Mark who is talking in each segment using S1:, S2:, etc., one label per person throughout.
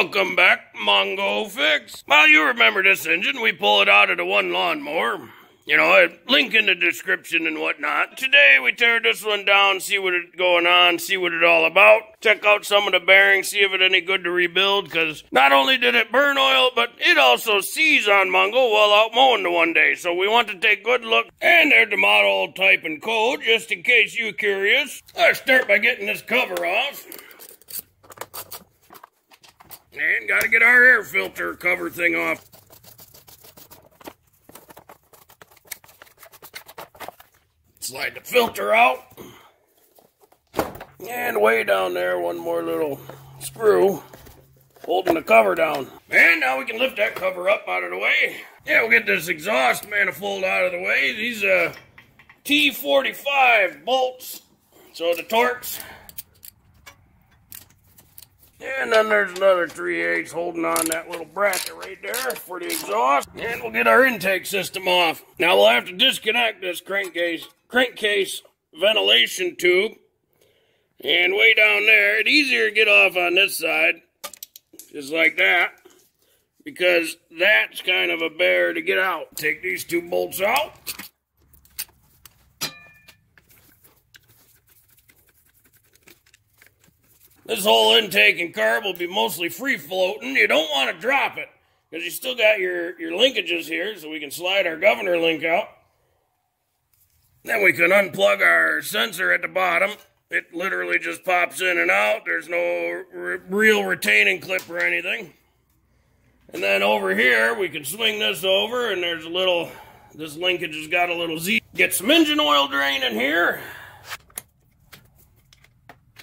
S1: Welcome back, Mongo Fix. Well, you remember this engine. We pull it out of the one lawnmower. You know, link in the description and whatnot. Today we tear this one down, see what it's going on, see what it's all about. Check out some of the bearings, see if it's any good to rebuild, because not only did it burn oil, but it also seized on Mongo while out mowing the one day. So we want to take good look. And there's the model type and code, just in case you're curious. Let's start by getting this cover off. And gotta get our air filter cover thing off. Slide the filter out. And way down there, one more little screw holding the cover down. And now we can lift that cover up out of the way. Yeah, we'll get this exhaust manifold out of the way. These uh, T45 bolts. So the Torx. And then there's another 3 8 holding on that little bracket right there for the exhaust. And we'll get our intake system off. Now we'll have to disconnect this crankcase crankcase ventilation tube. And way down there, it's easier to get off on this side, just like that, because that's kind of a bear to get out. Take these two bolts out. This whole intake and carb will be mostly free floating. You don't want to drop it because you still got your, your linkages here, so we can slide our governor link out. Then we can unplug our sensor at the bottom. It literally just pops in and out. There's no re real retaining clip or anything. And then over here, we can swing this over, and there's a little, this linkage has got a little Z. Get some engine oil drain in here.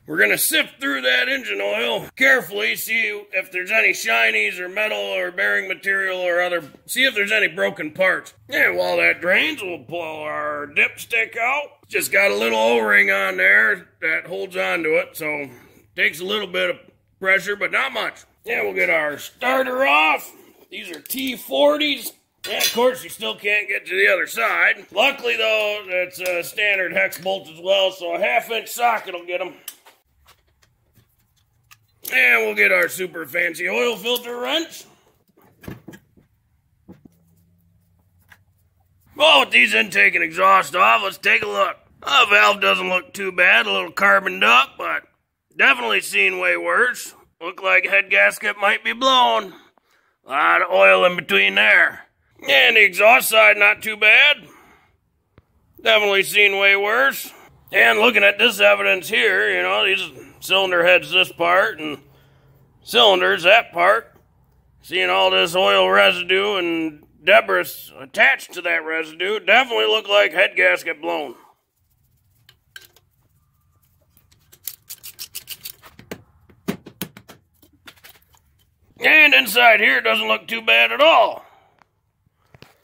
S1: We're going to sift through that engine oil carefully, see if there's any shinies or metal or bearing material or other, see if there's any broken parts. And while that drains, we'll pull our dipstick out. Just got a little O-ring on there that holds onto it, so takes a little bit of pressure, but not much. Yeah, we'll get our starter off. These are T40s. And of course, you still can't get to the other side. Luckily, though, it's a standard hex bolt as well, so a half inch socket will get them. And we'll get our super fancy oil filter wrench. Well, with these intake and exhaust off, let's take a look. The valve doesn't look too bad, a little carboned up, but definitely seen way worse. Look like head gasket might be blown. A lot of oil in between there. And the exhaust side, not too bad. Definitely seen way worse. And looking at this evidence here, you know, these cylinder heads this part and cylinders that part. Seeing all this oil residue and debris attached to that residue definitely look like head gasket blown. And inside here doesn't look too bad at all.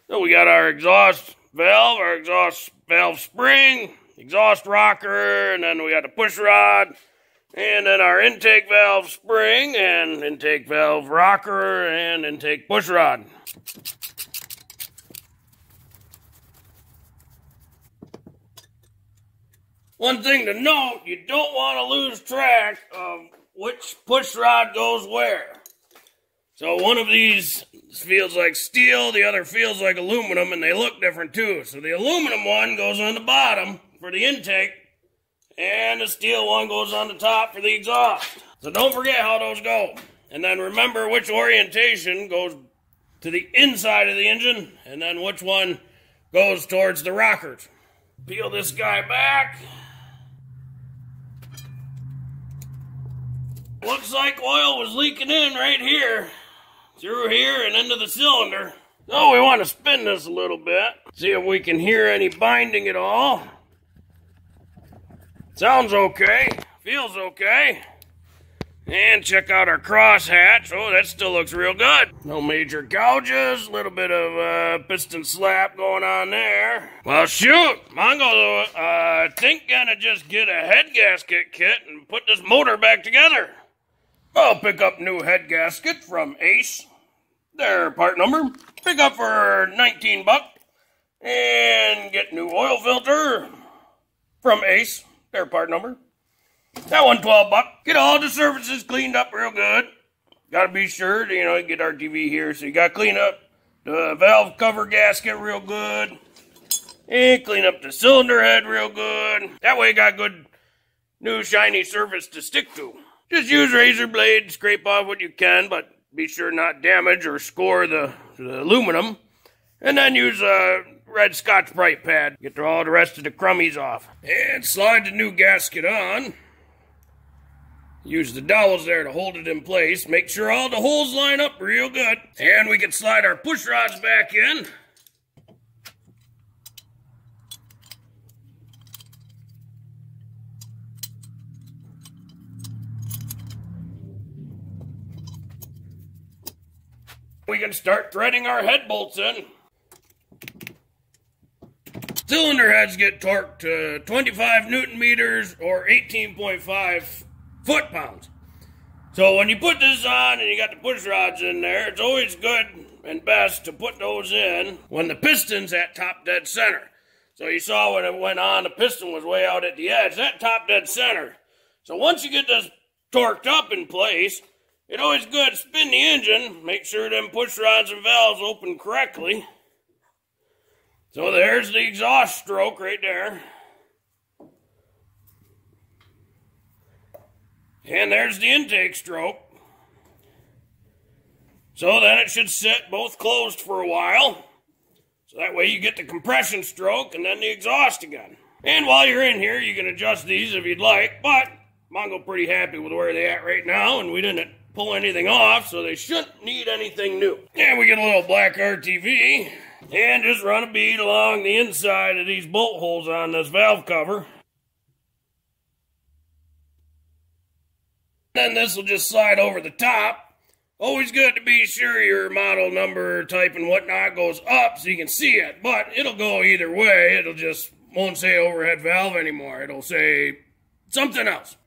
S1: So we got our exhaust valve, our exhaust valve spring, exhaust rocker, and then we got the push rod, and then our intake valve spring, and intake valve rocker, and intake push rod. One thing to note, you don't want to lose track of which push rod goes where. So one of these feels like steel, the other feels like aluminum, and they look different too. So the aluminum one goes on the bottom for the intake, and the steel one goes on the top for the exhaust. So don't forget how those go. And then remember which orientation goes to the inside of the engine, and then which one goes towards the rockers. Peel this guy back. Looks like oil was leaking in right here through here and into the cylinder. So we want to spin this a little bit, see if we can hear any binding at all. Sounds okay, feels okay. And check out our crosshatch. Oh, that still looks real good. No major gouges, a little bit of uh, piston slap going on there. Well, shoot, Mongo, uh, I think gonna just get a head gasket kit and put this motor back together. I'll pick up new head gasket from Ace their part number. Pick up for 19 bucks. And get new oil filter from Ace. Their part number. That one 12 bucks. Get all the surfaces cleaned up real good. got to be sure to, you know, get RTV here. So you got to clean up the valve cover gasket real good. And clean up the cylinder head real good. That way you got good new shiny surface to stick to. Just use razor blade, scrape off what you can, but be sure not damage or score the, the aluminum. And then use a red Scotch-Brite pad. Get all the rest of the crummies off. And slide the new gasket on. Use the dowels there to hold it in place. Make sure all the holes line up real good. And we can slide our push rods back in. We can start threading our head bolts in. Cylinder heads get torqued to 25 newton meters or 18.5 foot pounds. So when you put this on and you got the push rods in there, it's always good and best to put those in when the piston's at top dead center. So you saw when it went on, the piston was way out at the edge. That top dead center. So once you get this torqued up in place, it's always good spin the engine, make sure them push rods and valves open correctly. So there's the exhaust stroke right there. And there's the intake stroke. So then it should sit both closed for a while. So that way you get the compression stroke and then the exhaust again. And while you're in here, you can adjust these if you'd like, but Mongo pretty happy with where they at right now, and we didn't pull anything off, so they shouldn't need anything new. And we get a little black RTV, and just run a bead along the inside of these bolt holes on this valve cover. Then this will just slide over the top. Always good to be sure your model number, type, and whatnot goes up so you can see it. But it'll go either way. It'll just won't say overhead valve anymore. It'll say something else.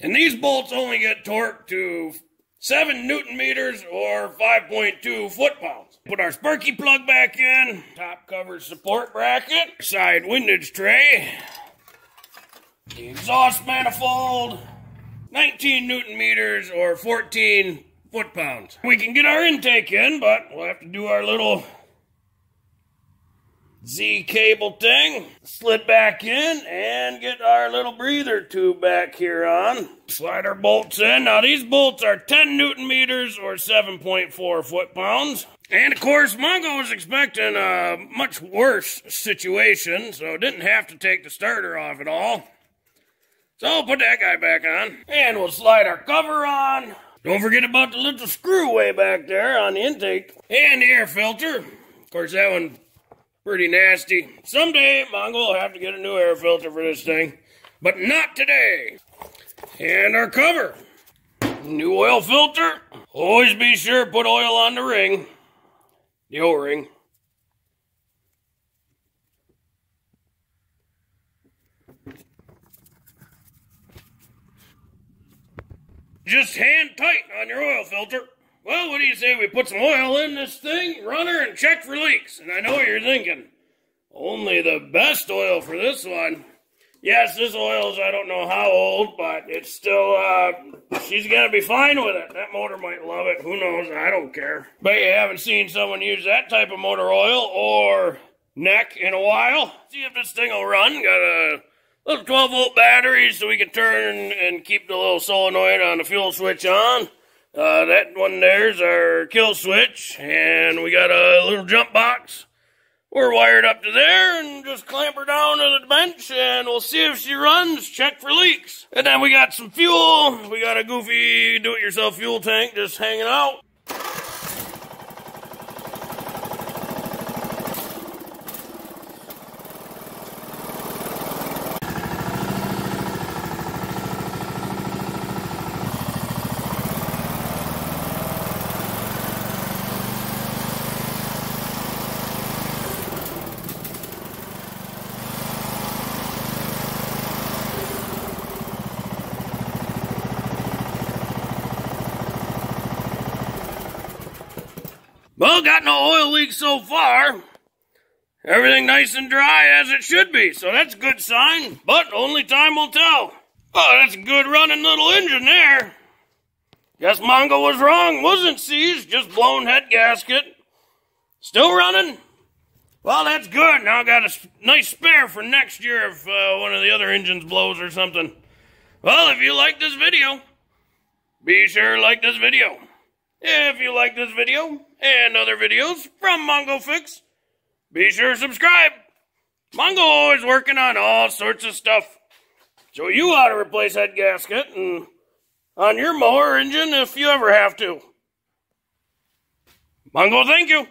S1: And these bolts only get torqued to 7 newton meters or 5.2 foot pounds. Put our Sparky plug back in, top cover support bracket, side windage tray, the exhaust manifold, 19 newton meters or 14 foot pounds. We can get our intake in, but we'll have to do our little Z cable thing, slid back in, and get our little breather tube back here on. Slide our bolts in. Now these bolts are 10 newton meters or 7.4 foot pounds. And of course, Mongo was expecting a much worse situation, so didn't have to take the starter off at all. So put that guy back on. And we'll slide our cover on. Don't forget about the little screw way back there on the intake. And the air filter. Of course, that one pretty nasty. Someday, Mongo will have to get a new air filter for this thing, but not today. And our cover. New oil filter. Always be sure to put oil on the ring. The O-ring. Just hand tight on your oil filter. Well, what do you say we put some oil in this thing, runner, and check for leaks? And I know what you're thinking. Only the best oil for this one. Yes, this oil is I don't know how old, but it's still, uh, she's gonna be fine with it. That motor might love it. Who knows? I don't care. But you haven't seen someone use that type of motor oil or neck in a while. See if this thing will run. Got a little 12 volt battery so we can turn and keep the little solenoid on the fuel switch on. Uh, that one there's our kill switch, and we got a little jump box. We're wired up to there, and just clamp her down to the bench, and we'll see if she runs, check for leaks. And then we got some fuel. We got a goofy do-it-yourself fuel tank just hanging out. Well, got no oil leaks so far. Everything nice and dry as it should be, so that's a good sign, but only time will tell. Oh, that's a good running little engine there. Guess Mongo was wrong. Wasn't seized, just blown head gasket. Still running? Well, that's good. Now I got a nice spare for next year if uh, one of the other engines blows or something. Well, if you like this video, be sure to like this video. If you like this video and other videos from MongoFix, be sure to subscribe. Mongo is working on all sorts of stuff. So you ought to replace head gasket and on your mower engine if you ever have to. Mongo, thank you.